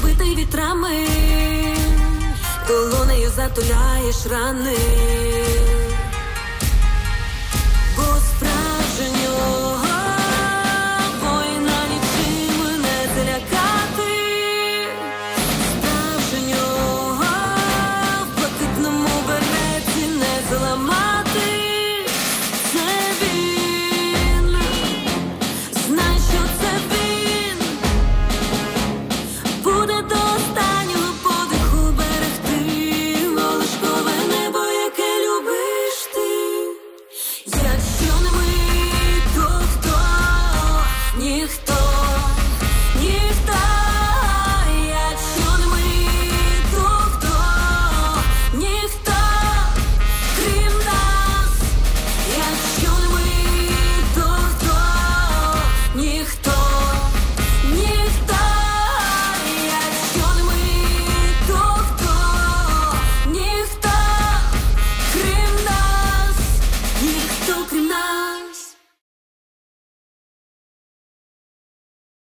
на вітрами, долонею затуляєш рани. 我的 Anna.